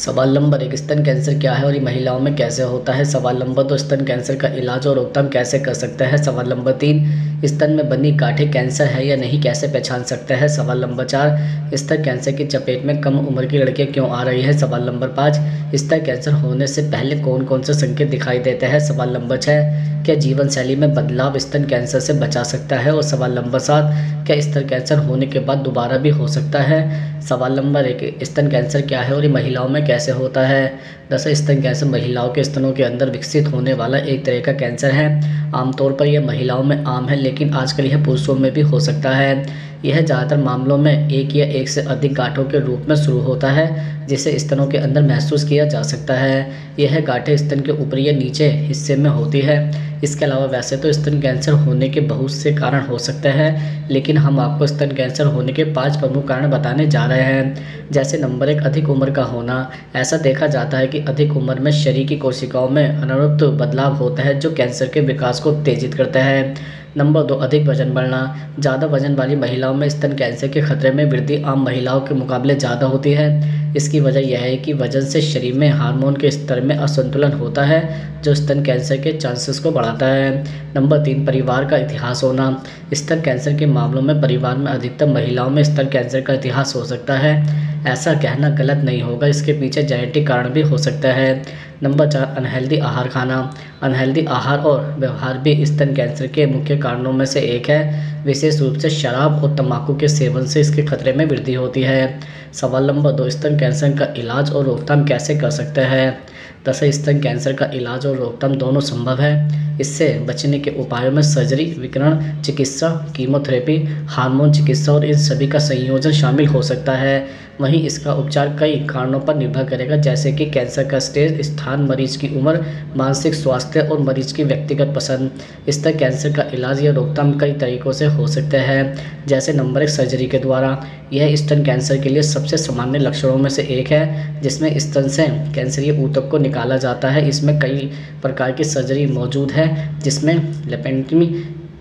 सवाल नंबर एक, स्तन कैंसर क्या है और ये महिलाओं में कैसे होता है? सवाल नंबर दो, स्तन कैंसर का इलाज और रोकथाम कैसे कर सकते हैं? सवाल नंबर तीन, स्तन में बनी काठे कैंसर है या नहीं, कैसे पहचान सकते हैं? सवाल नंबर चार स्तन कैंसर की चपेट में कम उम्र की लड़कियाँ क्यों आ रही है? सवाल नंबर पाँच स्तन कैंसर होने से पहले कौन कौन से संकेत दिखाई देते हैं? सवाल नंबर छः क्या जीवन शैली में बदलाव स्तन कैंसर से बचा सकता है? और सवाल नंबर सात, क्या स्तन कैंसर होने के बाद दोबारा भी हो सकता है? सवाल नंबर एक स्तन कैंसर क्या है और ये महिलाओं में कैसे होता है? दरअसल स्तन कैंसर महिलाओं के स्तनों के अंदर विकसित होने वाला एक तरह का कैंसर है। आमतौर पर यह महिलाओं में आम है, लेकिन आजकल यह पुरुषों में भी हो सकता है। यह ज़्यादातर मामलों में एक या एक से अधिक गांठों के रूप में शुरू होता है, जिसे स्तनों के अंदर महसूस किया जा सकता है। यह गांठें स्तन के ऊपरी या नीचे हिस्से में होती है। इसके अलावा वैसे तो स्तन कैंसर होने के बहुत से कारण हो सकते हैं, लेकिन हम आपको स्तन कैंसर होने के पाँच प्रमुख कारण बताने जा रहे हैं। जैसे नंबर एक, अधिक उम्र का होना। ऐसा देखा जाता है कि अधिक उम्र में शरीर की कोशिकाओं में अनुरूप बदलाव होता है, जो कैंसर के विकास को तेजित करता है। नंबर दो, अधिक वज़न बढ़ना। ज़्यादा वज़न वाली महिलाओं में स्तन कैंसर के खतरे में वृद्धि आम महिलाओं के मुकाबले ज़्यादा होती है। इसकी वजह यह है कि वज़न से शरीर में हार्मोन के स्तर में असंतुलन होता है, जो स्तन कैंसर के चांसेस को बढ़ाता है। नंबर तीन, परिवार का इतिहास होना। स्तन कैंसर के मामलों में परिवार में अधिकतर महिलाओं में स्तन कैंसर का इतिहास हो सकता है। ऐसा कहना गलत नहीं होगा, इसके पीछे जेनेटिक कारण भी हो सकता है। नंबर चार, अनहेल्दी आहार खाना। अनहेल्दी आहार और व्यवहार भी स्तन कैंसर के मुख्य कारणों में से एक है। विशेष रूप से शराब और तंबाकू के सेवन से इसके खतरे में वृद्धि होती है। सवाल नंबर दो स्तन कैंसर का इलाज और रोकथाम कैसे कर सकते हैं? दरअसल स्तन कैंसर का इलाज और रोकथाम दोनों संभव है। इससे बचने के उपायों में सर्जरी, विकरण, चिकित्सा, कीमोथेरेपी, हार्मोन चिकित्सा और इन सभी का संयोजन शामिल हो सकता है। वहीं इसका उपचार कई कारणों पर निर्भर करेगा, जैसे कि कैंसर का स्टेज, स्थान मरीज़ की उम्र, मानसिक स्वास्थ्य और मरीज़ की व्यक्तिगत पसंद। इस तरह कैंसर का इलाज या रोकथाम कई तरीकों से हो सकते हैं, जैसे नंबर एक सर्जरी के द्वारा। यह स्तन कैंसर के लिए सबसे सामान्य लक्षणों में से एक है, जिसमें स्तन से कैंसरी ऊतक को निकाला जाता है। इसमें कई प्रकार की सर्जरी मौजूद है, जिसमें लेपेंटमी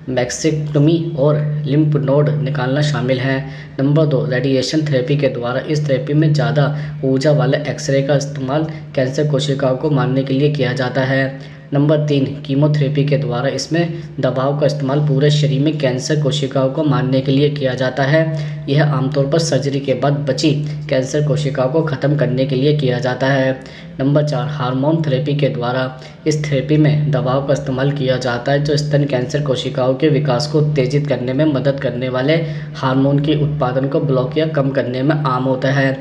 मैक्सिक्टमी और लिम्फ नोड निकालना शामिल है। नंबर दो, रेडिएशन थेरेपी के द्वारा इस थेरेपी में ज़्यादा ऊर्जा वाले एक्सरे का इस्तेमाल कैंसर कोशिकाओं को मारने के लिए किया जाता है। नंबर तीन, कीमोथेरेपी के द्वारा इसमें दबाव का इस्तेमाल पूरे शरीर में कैंसर कोशिकाओं को मारने के लिए किया जाता है। यह आमतौर पर सर्जरी के बाद बची कैंसर कोशिकाओं को ख़त्म करने के लिए किया जाता है। नंबर चार, हार्मोन थेरेपी के द्वारा इस थेरेपी में दबाव का इस्तेमाल किया जाता है जो स्तन कैंसर कोशिकाओं के विकास को तेजित करने में मदद करने वाले हार्मोन के उत्पादन को ब्लॉक या कम करने में आम होता है।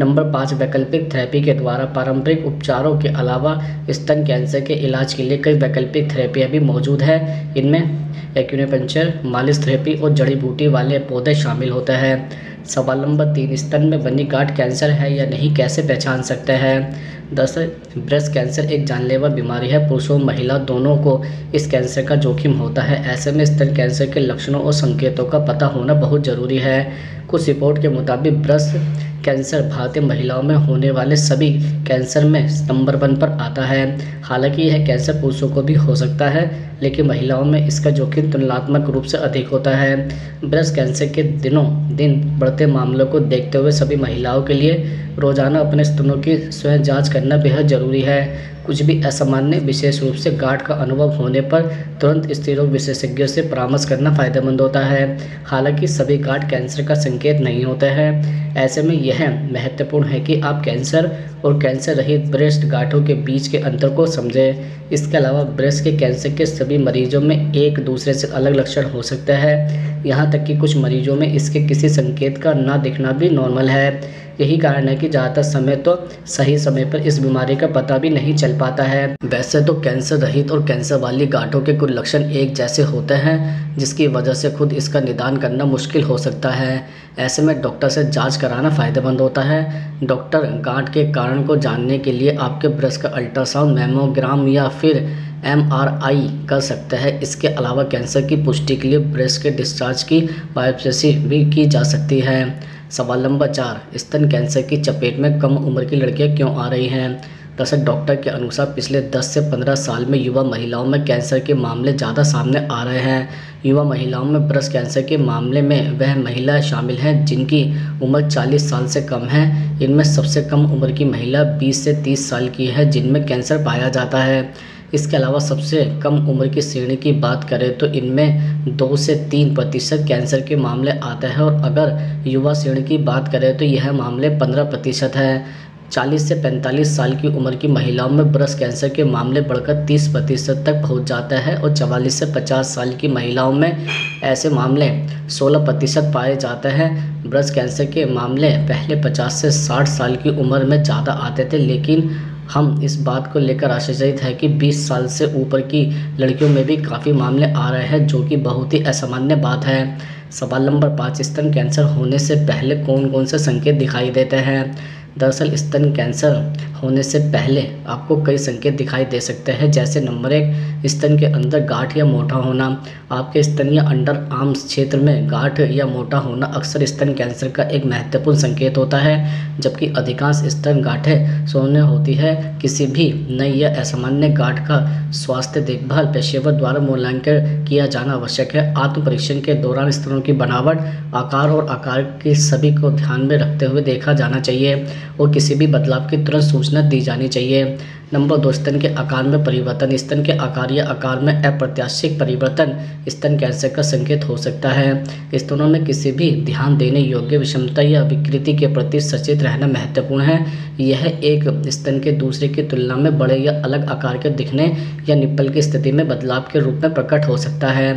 नंबर पाँच, वैकल्पिक थेरेपी के द्वारा पारंपरिक उपचारों के अलावा स्तन कैंसर के इलाज के लिए कई वैकल्पिक थेरेपियाँ भी मौजूद है। इनमें एक्यूनेपंचर मालिश थेरेपी और जड़ी बूटी वाले पौधे शामिल होते हैं। सवाल नंबर तीन, स्तन में बनी गांठ कैंसर है या नहीं, कैसे पहचान सकते हैं? दस, ब्रेस्ट कैंसर एक जानलेवा बीमारी है। पुरुषों, महिला दोनों को इस कैंसर का जोखिम होता है। ऐसे में स्तन कैंसर के लक्षणों और संकेतों का पता होना बहुत ज़रूरी है। कुछ रिपोर्ट के मुताबिक ब्रेस्ट कैंसर भारतीय महिलाओं में होने वाले सभी कैंसर में नंबर वन पर आता है। हालाँकि यह कैंसर पुरुषों को भी हो सकता है, लेकिन महिलाओं में इसका जोखिम तुलनात्मक रूप से अधिक होता है। ब्रेस्ट कैंसर के दिनों दिन बढ़ते मामलों को देखते हुए सभी महिलाओं के लिए रोज़ाना अपने स्तनों की स्वयं जाँच करना बेहद ज़रूरी है। कुछ भी असामान्य विशेष रूप से गांठ का अनुभव होने पर तुरंत स्त्री रोग विशेषज्ञों से परामर्श करना फ़ायदेमंद होता है। हालाँकि सभी गांठ कैंसर का संकेत नहीं होते हैं। ऐसे में यह महत्वपूर्ण है कि आप कैंसर और कैंसर रहित ब्रेस्ट गांठों के बीच के अंतर को समझें। इसके अलावा ब्रेस्ट के कैंसर के सभी मरीजों में एक दूसरे से अलग लक्षण हो सकते हैं। यहाँ तक कि कुछ मरीजों में इसके किसी संकेत का ना दिखना भी नॉर्मल है। यही कारण है कि ज़्यादातर समय तो सही समय पर इस बीमारी का पता भी नहीं चल पाता है। वैसे तो कैंसर रहित और कैंसर वाली गांठों के कुछ लक्षण एक जैसे होते हैं, जिसकी वजह से खुद इसका निदान करना मुश्किल हो सकता है। ऐसे में डॉक्टर से जाँच कराना फ़ायदेमंद होता है। डॉक्टर गांठ के कारण को जानने के लिए आपके ब्रेस्ट का अल्ट्रासाउंड, मेमोग्राम या फिर एम आर आई कर सकते हैं। इसके अलावा कैंसर की पुष्टि के लिए ब्रेस्ट के डिस्चार्ज की बायोप्सी भी की जा सकती है। सवाल नंबर चार, स्तन कैंसर की चपेट में कम उम्र की लड़कियाँ क्यों आ रही हैं? दरअसल डॉक्टर के अनुसार पिछले 10 से 15 साल में युवा महिलाओं में कैंसर के मामले ज़्यादा सामने आ रहे हैं। युवा महिलाओं में ब्रेस्ट कैंसर के मामले में वह महिला शामिल हैं जिनकी उम्र 40 साल से कम है। इनमें सबसे कम उम्र की महिला 20 से 30 साल की है जिनमें कैंसर पाया जाता है। इसके अलावा सबसे कम उम्र की श्रेणी की बात करें तो इनमें दो से तीन प्रतिशत कैंसर के मामले आते हैं और अगर युवा श्रेणी की बात करें तो यह मामले पंद्रह प्रतिशत है। 40 से 45 साल की उम्र की महिलाओं में ब्रेस्ट कैंसर के मामले बढ़कर 30 प्रतिशत तक पहुँच जाता है और 44 से 50 साल की महिलाओं में ऐसे मामले 16 प्रतिशत पाए जाते हैं। ब्रेस्ट कैंसर के मामले पहले 50 से 60 साल की उम्र में ज़्यादा आते थे, लेकिन हम इस बात को लेकर आश्चर्यचकित है कि 20 साल से ऊपर की लड़कियों में भी काफ़ी मामले आ रहे हैं, जो कि बहुत ही असामान्य बात है। सवाल नंबर पाँच, स्तन कैंसर होने से पहले कौन कौन से संकेत दिखाई देते हैं? दरअसल स्तन कैंसर होने से पहले आपको कई संकेत दिखाई दे सकते हैं, जैसे नंबर एक, स्तन के अंदर गांठ या मोटा होना। आपके स्तन या अंडर आर्म्स क्षेत्र में गांठ या मोटा होना अक्सर स्तन कैंसर का एक महत्वपूर्ण संकेत होता है, जबकि अधिकांश स्तन गांठें सोने होती है। किसी भी नई या असामान्य गांठ का स्वास्थ्य देखभाल पेशेवर द्वारा मूल्यांकन किया जाना आवश्यक है। आत्म परीक्षण के दौरान स्तनों की बनावट, आकार और आकार के सभी को ध्यान में रखते हुए देखा जाना चाहिए। और किसी भी बदलाव की तुरंत सूचना दी जानी चाहिए। नंबर दो, स्तन के आकार में परिवर्तन। स्तन के आकार या आकार में अप्रत्याशित परिवर्तन, स्तन कैंसर का संकेत हो सकता है। स्तनों में किसी भी ध्यान देने योग्य विषमता या विकृति के प्रति सचेत रहना महत्वपूर्ण है। यह एक स्तन के दूसरे की तुलना में बड़े या अलग आकार के दिखने या निप्पल की स्थिति में बदलाव के रूप में प्रकट हो सकता है।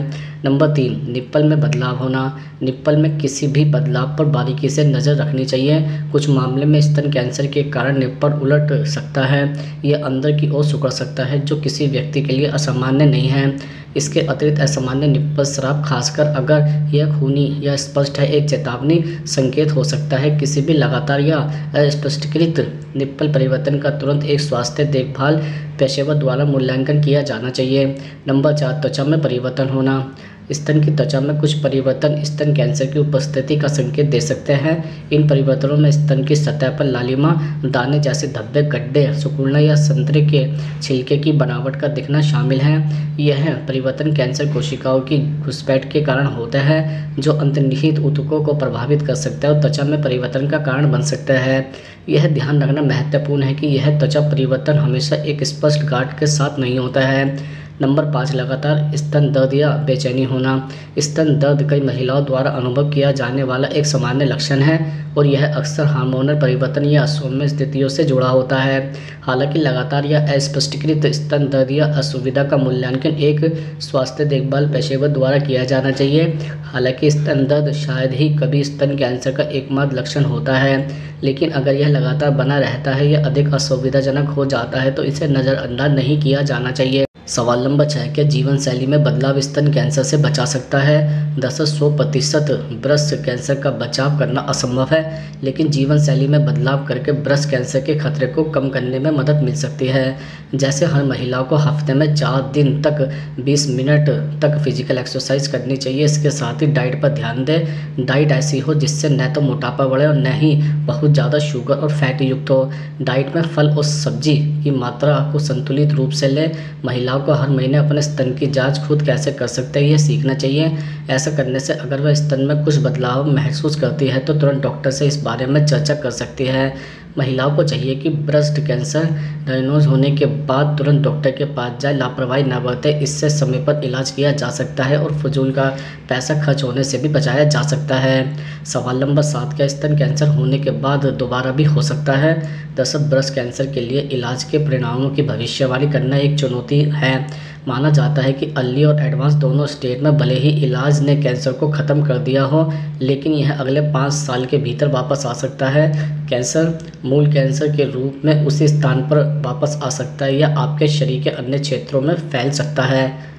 नंबर तीन, निप्पल में बदलाव होना। निप्पल में किसी भी बदलाव पर बारीकी से नज़र रखनी चाहिए। कुछ मामले में स्तन कैंसर के कारण निप्पल उलट सकता है। यह अंदर की ओर सुकड़ सकता है, जो किसी व्यक्ति के लिए असामान्य नहीं है। इसके अतिरिक्त असामान्य निप्पल स्राव खासकर अगर यह खूनी या स्पष्ट है, एक चेतावनी संकेत हो सकता है, किसी भी लगातार या अस्पष्टकृत निप्पल परिवर्तन का तुरंत एक स्वास्थ्य देखभाल पेशेवर द्वारा मूल्यांकन किया जाना चाहिए। नंबर चार, त्वचा में परिवर्तन होना। स्तन की त्वचा में कुछ परिवर्तन स्तन कैंसर की उपस्थिति का संकेत दे सकते हैं। इन परिवर्तनों में स्तन की सतह पर लालिमा, दाने जैसे धब्बे, गड्ढे, सुकुड़ना या संतरे के छिलके की बनावट का दिखना शामिल है। यह परिवर्तन कैंसर कोशिकाओं की घुसपैठ के कारण होता है, जो अंतर्निहित ऊतकों को प्रभावित कर सकता है और त्वचा में परिवर्तन का कारण बन सकता है। यह ध्यान रखना महत्वपूर्ण है कि यह त्वचा परिवर्तन हमेशा एक स्पष्ट गांठ के साथ नहीं होता है। नंबर पाँच, लगातार स्तन दर्द या बेचैनी होना। स्तन दर्द कई महिलाओं द्वारा अनुभव किया जाने वाला एक सामान्य लक्षण है और यह अक्सर हार्मोनल परिवर्तन या सौम्य स्थितियों से जुड़ा होता है। हालाँकि लगातार या अस्पष्टीकृत स्तन दर्द या असुविधा का मूल्यांकन एक स्वास्थ्य देखभाल पेशेवर द्वारा किया जाना चाहिए। हालाँकि स्तन दर्द शायद ही कभी स्तन कैंसर का एकमात्र लक्षण होता है, लेकिन अगर यह लगातार बना रहता है या अधिक असुविधाजनक हो जाता है तो इसे नज़रअंदाज नहीं किया जाना चाहिए। सवाल नंबर छः क्या जीवन शैली में बदलाव स्तन कैंसर से बचा सकता है? दस, सौ प्रतिशत ब्रेस्ट कैंसर का बचाव करना असंभव है, लेकिन जीवन शैली में बदलाव करके ब्रेस्ट कैंसर के खतरे को कम करने में मदद मिल सकती है। जैसे हर महिलाओं को हफ़्ते में चार दिन तक 20 मिनट तक फ़िज़िकल एक्सरसाइज करनी चाहिए। इसके साथ ही डाइट पर ध्यान दें। डाइट ऐसी हो जिससे न तो मोटापा बढ़े और न ही बहुत ज़्यादा शुगर और फैट युक्त हो। डाइट में फल और सब्ज़ी की मात्रा को संतुलित रूप से लें। महिलाओं महिलाओं को हर महीने अपने स्तन की जाँच खुद कैसे कर सकते हैं यह सीखना चाहिए। ऐसा करने से अगर वह स्तन में कुछ बदलाव महसूस करती है तो तुरंत डॉक्टर से इस बारे में चर्चा कर सकती है। महिलाओं को चाहिए कि ब्रेस्ट कैंसर डायग्नोज होने के बाद तुरंत डॉक्टर के पास जाए। लापरवाही न बरतें, इससे समय पर इलाज किया जा सकता है और फजूल का पैसा खर्च होने से भी बचाया जा सकता है। सवाल नंबर सात का स्तन कैंसर होने के बाद दोबारा भी हो सकता है? दरअसल, ब्रेस्ट कैंसर के लिए इलाज के परिणामों की भविष्यवाणी करना एक चुनौती है। माना जाता है कि अर्ली और एडवांस दोनों स्टेट में भले ही इलाज ने कैंसर को ख़त्म कर दिया हो, लेकिन यह अगले पाँच साल के भीतर वापस आ सकता है। कैंसर, मूल कैंसर के रूप में उसी स्थान पर वापस आ सकता है या आपके शरीर के अन्य क्षेत्रों में फैल सकता है।